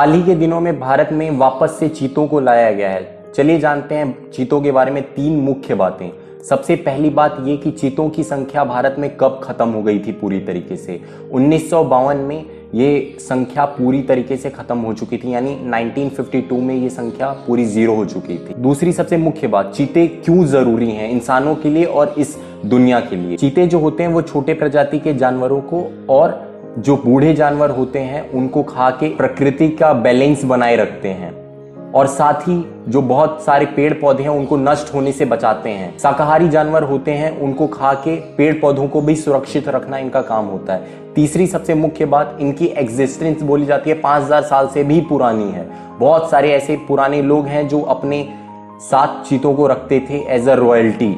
हाल ही के दिनों में भारत में वापस से चीतों को लाया गया है। चलिए जानते हैं चीतों के बारे में तीन मुख्य बातें। सबसे पहली बात ये कि चीतों की संख्या भारत में कब खत्म हो गई थी पूरी तरीके से। उन्नीस सौ बावन में ये संख्या पूरी तरीके से खत्म हो चुकी थी, यानी 1952 में ये संख्या पूरी ज़ीरो हो चुकी थी। दूसरी सबसे मुख्य बात, चीते क्यों ज़रूरी हैं इंसानों के लिए और इस दुनिया के लिए? चीते जो होते हैं वो छोटे प्रजाति के जानवरों को और जो बूढ़े जानवर होते हैं, उनको खा के प्रकृति का बैलेंस बनाए रखते हैं। और साथ ही जो बहुत सारे पेड़ पौधे हैं, उनको नष्ट होने से बचाते हैं। शाकाहारी जानवर होते हैं, उनको खा के पेड़ पौधों को भी सुरक्षित रखना इनका काम होता है। तीसरी सबसे मुख्य बात, इनकी एग्जिस्टेंस बोली जाती है, पाँच हज़ार साल से भी पुरानी है। बहुत सारे ऐसे पुराने लोग हैं जो अपने सात चीतों को रखते थे एज अ रॉयल्टी